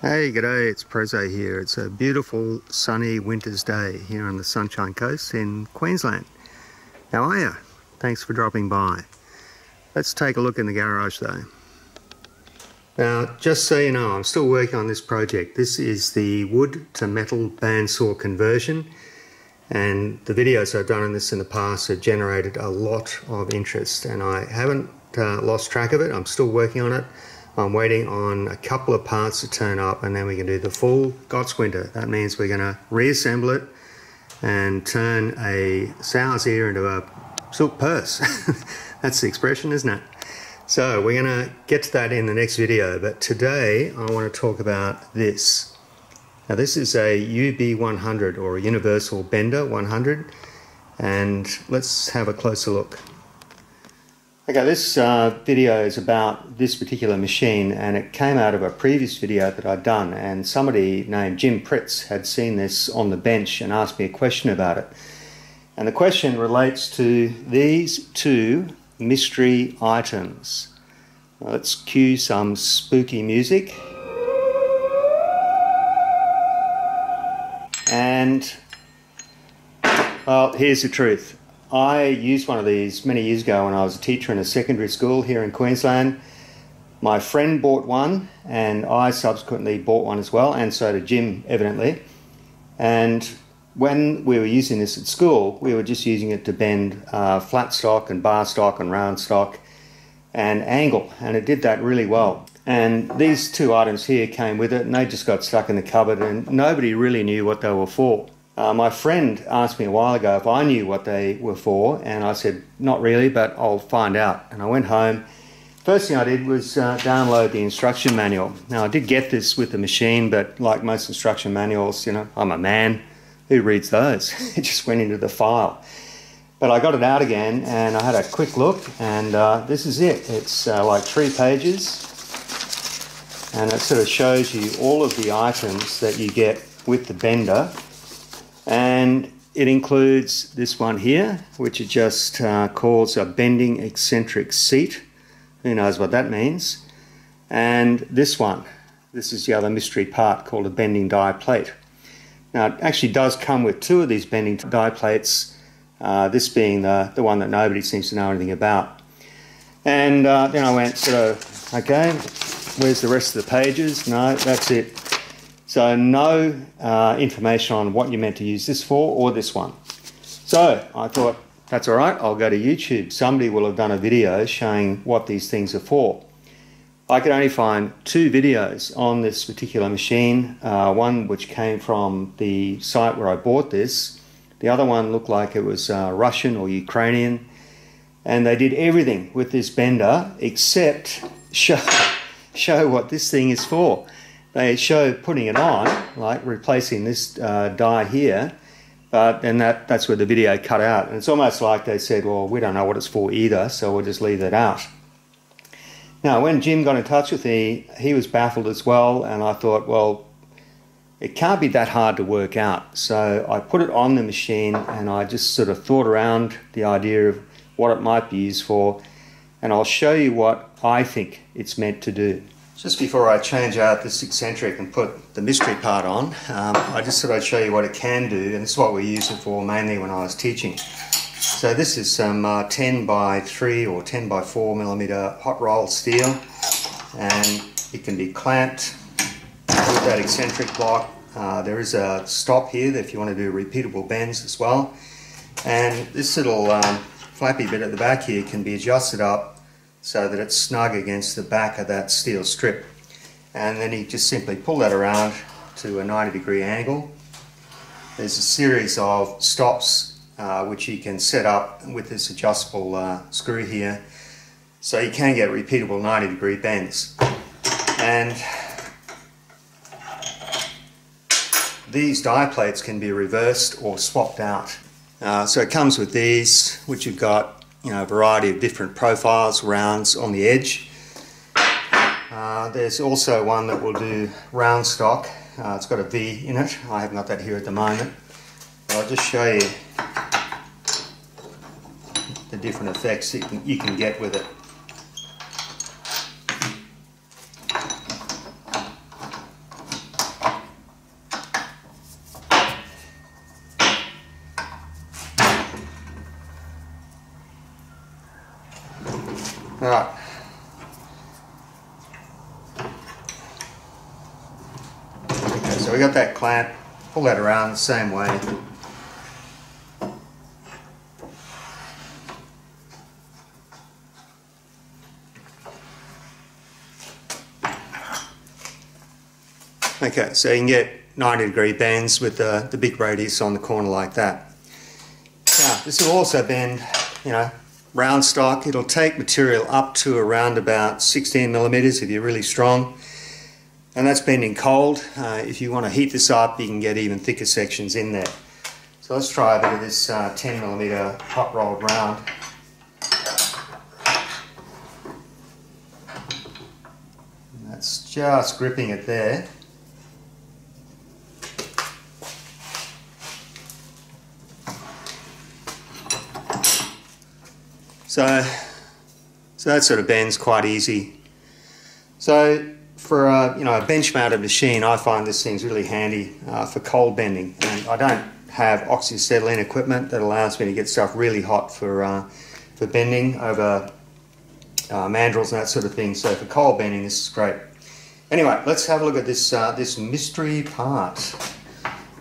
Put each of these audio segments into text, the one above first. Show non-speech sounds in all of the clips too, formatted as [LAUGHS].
Hey, g'day, it's Prezzo here. It's a beautiful sunny winter's day here on the Sunshine Coast in Queensland. How are you? Thanks for dropping by. Let's take a look in the garage though. Now, just so you know, I'm still working on this project. This is the wood to metal bandsaw conversion, and the videos I've done on this in the past have generated a lot of interest, and I haven't uh, lost track of it. I'm still working on it. I'm waiting on a couple of parts to turn up and then we can do the full Gottswinter. That means we're going to reassemble it and turn a sow's ear into a silk purse. [LAUGHS] That's the expression, isn't it? So we're going to get to that in the next video, but today I want to talk about this. Now this is a UB100 or a Universal Bender 100 and let's have a closer look. Okay, this uh, video is about this particular machine and it came out of a previous video that I'd done and somebody named Jim Pritz had seen this on the bench and asked me a question about it. And the question relates to these two mystery items. Now let's cue some spooky music. And, well, here's the truth. I used one of these many years ago when I was a teacher in a secondary school here in Queensland. My friend bought one, and I subsequently bought one as well, and so did Jim, evidently. And when we were using this at school, we were just using it to bend uh, flat stock and bar stock and round stock and angle, and it did that really well. And these two items here came with it, and they just got stuck in the cupboard, and nobody really knew what they were for. Uh, my friend asked me a while ago if I knew what they were for, and I said, not really, but I'll find out. And I went home. First thing I did was uh, download the instruction manual. Now, I did get this with the machine, but like most instruction manuals, you know, I'm a man. Who reads those? [LAUGHS] it just went into the file. But I got it out again, and I had a quick look, and uh, this is it. It's uh, like three pages, and it sort of shows you all of the items that you get with the bender and it includes this one here, which it just uh, calls a bending eccentric seat. Who knows what that means? And this one, this is the other mystery part called a bending die plate. Now, it actually does come with two of these bending die plates, uh, this being the, the one that nobody seems to know anything about. And uh, then I went sort of, okay, where's the rest of the pages? No, that's it. So no uh, information on what you're meant to use this for or this one. So I thought, that's all right, I'll go to YouTube. Somebody will have done a video showing what these things are for. I could only find two videos on this particular machine, uh, one which came from the site where I bought this. The other one looked like it was uh, Russian or Ukrainian. And they did everything with this bender except [LAUGHS] show, show what this thing is for they show putting it on, like replacing this uh, die here, but then that, that's where the video cut out. And it's almost like they said, well, we don't know what it's for either, so we'll just leave that out. Now, when Jim got in touch with me, he was baffled as well, and I thought, well, it can't be that hard to work out. So I put it on the machine and I just sort of thought around the idea of what it might be used for, and I'll show you what I think it's meant to do. Just before I change out this eccentric and put the mystery part on, um, I just thought I'd show you what it can do, and this is what we use it for mainly when I was teaching. So this is some uh, 10 by 3 or 10 by 4 millimeter hot rolled steel, and it can be clamped with that eccentric block. Uh, there is a stop here if you want to do repeatable bends as well. And this little um, flappy bit at the back here can be adjusted up so that it's snug against the back of that steel strip. And then you just simply pull that around to a 90 degree angle. There's a series of stops uh, which you can set up with this adjustable uh, screw here so you can get repeatable 90 degree bends. And these die plates can be reversed or swapped out. Uh, so it comes with these, which you've got you know, a variety of different profiles, rounds on the edge. Uh, there's also one that will do round stock. Uh, it's got a V in it. I haven't that here at the moment. But I'll just show you the different effects can, you can get with it. Alright. Okay, so we got that clamp, pull around the same way. Okay, so you can get 90 degree bends with the, the big radius on the corner like that. Now, this will also bend, you know, round stock. It'll take material up to around about 16 millimeters if you're really strong. And that's bending cold. Uh, if you want to heat this up, you can get even thicker sections in there. So let's try a bit of this uh, 10 millimeter hot rolled round. And that's just gripping it there. So, so that sort of bends quite easy. So for a, you know, a bench mounted machine, I find this thing's really handy uh, for cold bending. And I don't have oxyacetylene equipment that allows me to get stuff really hot for, uh, for bending over uh, mandrels and that sort of thing. So for cold bending, this is great. Anyway, let's have a look at this, uh, this mystery part.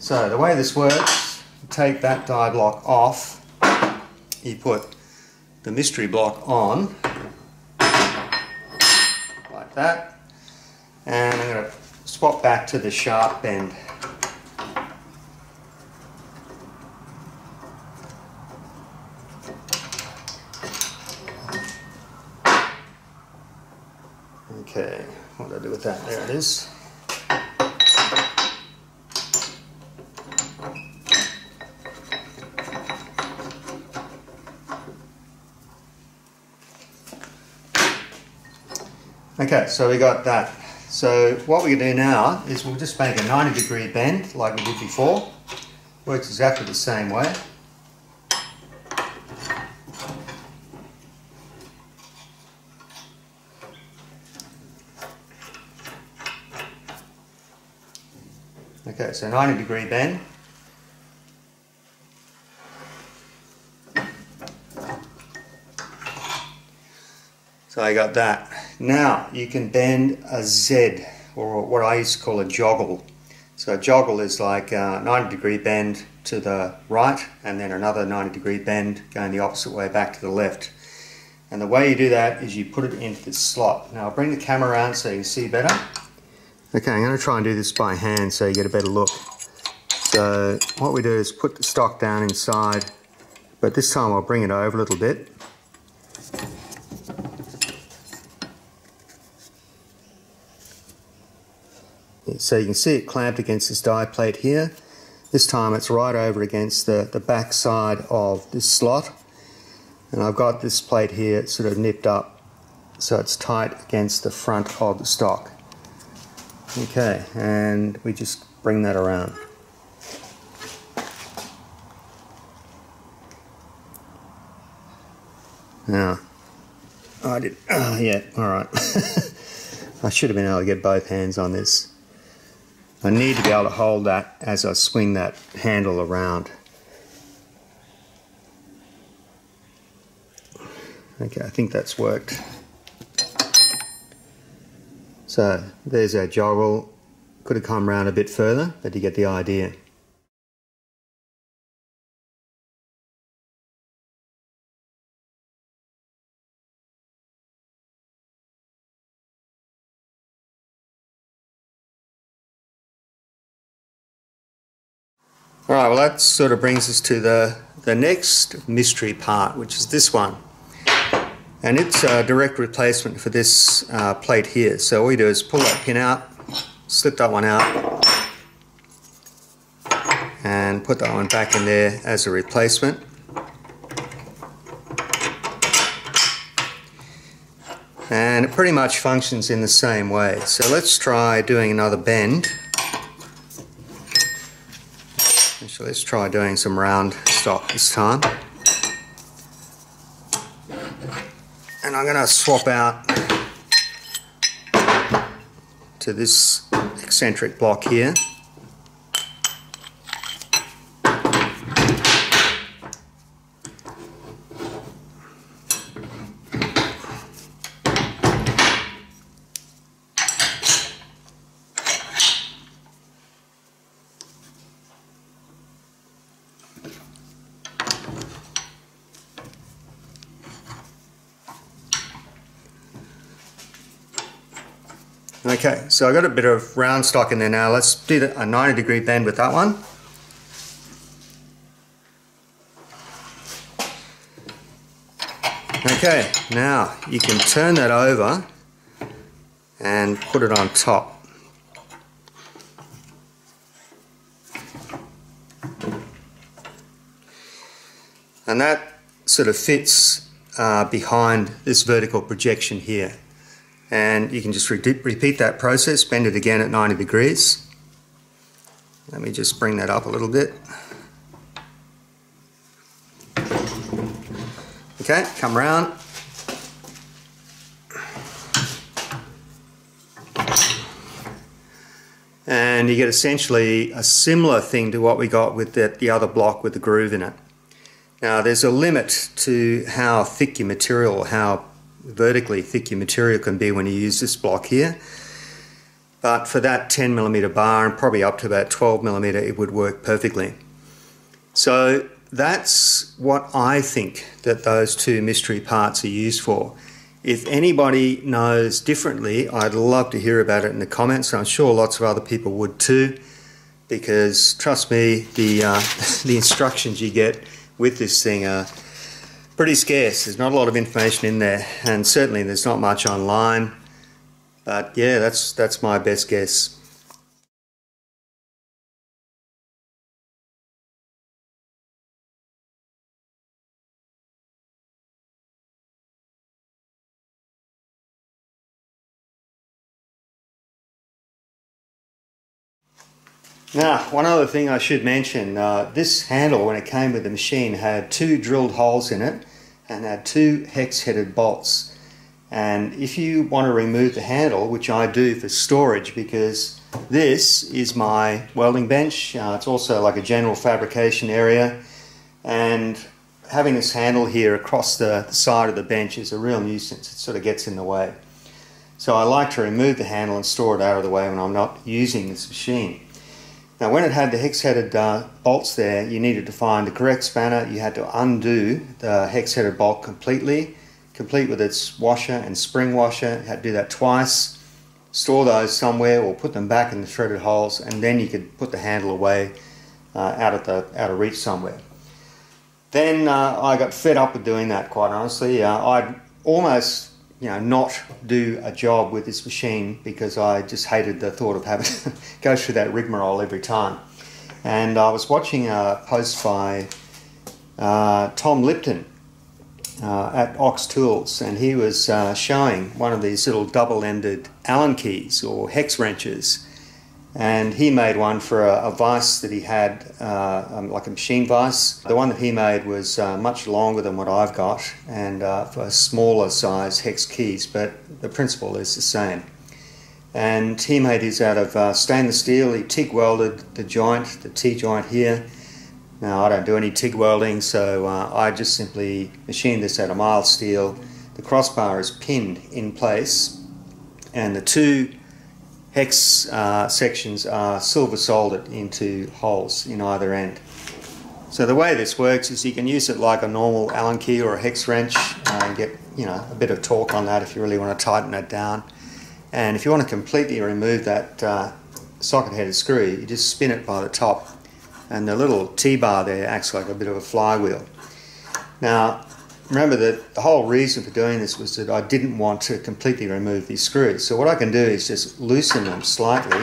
So the way this works, take that die block off, you put the mystery block on like that and I'm going to swap back to the sharp bend. Okay what do I do with that? There it is. Okay, so we got that. So what we can do now is we'll just make a 90 degree bend like we did before. Works exactly the same way. Okay, so 90 degree bend. So I got that. Now you can bend a Z or what I used to call a joggle. So a joggle is like a 90 degree bend to the right and then another 90 degree bend going the opposite way back to the left. And the way you do that is you put it into this slot. Now I'll bring the camera around so you can see better. Okay, I'm going to try and do this by hand so you get a better look. So what we do is put the stock down inside, but this time I'll bring it over a little bit So you can see it clamped against this die plate here. This time it's right over against the, the back side of this slot. And I've got this plate here sort of nipped up so it's tight against the front of the stock. Okay, and we just bring that around. Now, I did, uh, yeah, all right. [LAUGHS] I should have been able to get both hands on this. I need to be able to hold that as I swing that handle around. Okay, I think that's worked. So there's our joggle. Could have come around a bit further, but you get the idea. All right, well that sort of brings us to the, the next mystery part, which is this one. And it's a direct replacement for this uh, plate here. So all you do is pull that pin out, slip that one out, and put that one back in there as a replacement. And it pretty much functions in the same way. So let's try doing another bend. So let's try doing some round stock this time. And I'm going to swap out to this eccentric block here. Okay, so I got a bit of round stock in there now. Let's do a 90 degree bend with that one. Okay, now you can turn that over and put it on top. And that sort of fits uh, behind this vertical projection here. And you can just re repeat that process, bend it again at 90 degrees. Let me just bring that up a little bit. Okay, come round. And you get essentially a similar thing to what we got with the, the other block with the groove in it. Now there's a limit to how thick your material, how vertically thick your material can be when you use this block here. But for that 10 millimeter bar and probably up to about 12 millimeter, it would work perfectly. So that's what I think that those two mystery parts are used for. If anybody knows differently, I'd love to hear about it in the comments. I'm sure lots of other people would too, because trust me, the uh, [LAUGHS] the instructions you get with this thing are pretty scarce. There's not a lot of information in there, and certainly there's not much online. But yeah, that's that's my best guess. Now, one other thing I should mention, uh, this handle when it came with the machine had two drilled holes in it and had two hex-headed bolts. And if you want to remove the handle, which I do for storage because this is my welding bench, uh, it's also like a general fabrication area and having this handle here across the, the side of the bench is a real nuisance, it sort of gets in the way. So I like to remove the handle and store it out of the way when I'm not using this machine. Now when it had the hex-headed uh, bolts there, you needed to find the correct spanner. You had to undo the hex-headed bolt completely, complete with its washer and spring washer. You had to do that twice, store those somewhere or put them back in the threaded holes and then you could put the handle away uh, out, of the, out of reach somewhere. Then uh, I got fed up with doing that quite honestly. Uh, I'd almost you know, not do a job with this machine because I just hated the thought of having to [LAUGHS] go through that rigmarole every time. And I was watching a post by uh, Tom Lipton uh, at OxTools, and he was uh, showing one of these little double-ended Allen keys or hex wrenches and he made one for a, a vise that he had, uh, um, like a machine vise. The one that he made was uh, much longer than what I've got and uh, for smaller size hex keys, but the principle is the same. And he made his out of uh, stainless steel. He TIG welded the joint, the T joint here. Now I don't do any TIG welding, so uh, I just simply machined this out of mild steel. The crossbar is pinned in place, and the two hex uh, sections are silver soldered into holes in either end. So the way this works is you can use it like a normal Allen key or a hex wrench uh, and get you know a bit of torque on that if you really want to tighten it down. And if you want to completely remove that uh, socket headed screw, you just spin it by the top and the little T-bar there acts like a bit of a flywheel. Now remember that the whole reason for doing this was that I didn't want to completely remove these screws. So what I can do is just loosen them slightly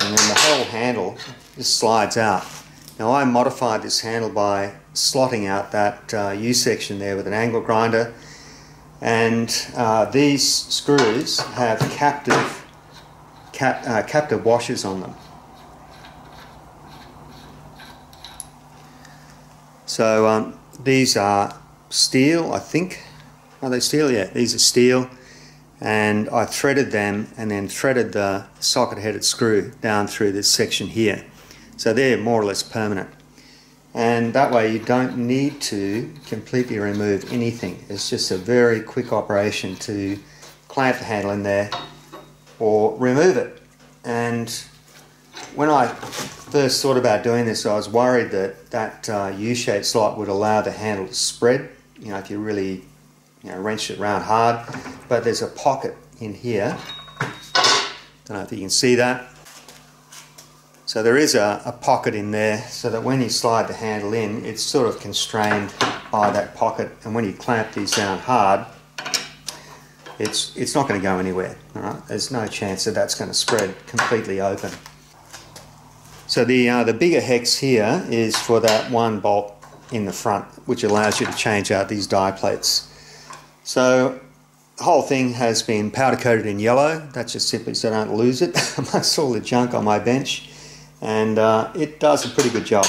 and then the whole handle just slides out. Now I modified this handle by slotting out that uh, U-section there with an angle grinder and uh, these screws have captive, cap, uh, captive washers on them. So um, these are steel, I think. Are they steel? Yeah, these are steel. And I threaded them and then threaded the socket headed screw down through this section here. So they're more or less permanent. And that way you don't need to completely remove anything. It's just a very quick operation to clamp the handle in there or remove it. And when I first thought about doing this, I was worried that that uh, U-shaped slot would allow the handle to spread. You know, if you really you know wrenched it around hard, but there's a pocket in here. Don't know if you can see that. So there is a, a, pocket in there so that when you slide the handle in, it's sort of constrained by that pocket. And when you clamp these down hard, it's, it's not going to go anywhere. All right? There's no chance that that's going to spread completely open. So the, uh, the bigger hex here is for that one bolt in the front, which allows you to change out these die plates. So the whole thing has been powder coated in yellow. That's just simply so I don't lose it [LAUGHS] amongst all the junk on my bench. And uh, it does a pretty good job.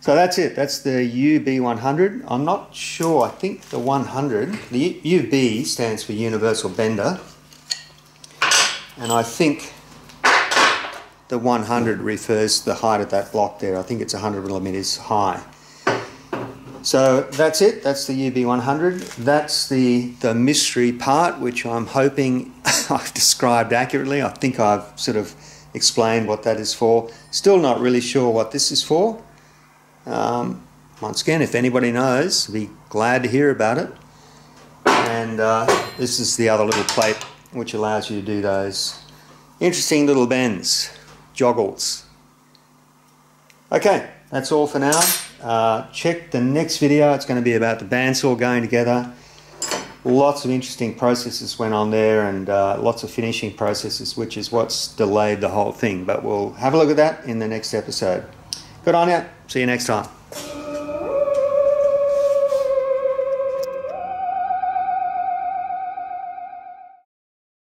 So that's it. That's the UB100. I'm not sure. I think the 100, the UB stands for Universal Bender. And I think the 100 refers to the height of that block there. I think it's 100 millimeters high. So that's it. That's the UB100. That's the, the mystery part, which I'm hoping [LAUGHS] I've described accurately. I think I've sort of explained what that is for. Still not really sure what this is for. Um, once again, if anybody knows, I'd be glad to hear about it. And uh, this is the other little plate which allows you to do those interesting little bends, joggles. Okay, that's all for now. Uh, check the next video. It's going to be about the bandsaw going together. Lots of interesting processes went on there and uh, lots of finishing processes, which is what's delayed the whole thing. But we'll have a look at that in the next episode. Good on you. See you next time.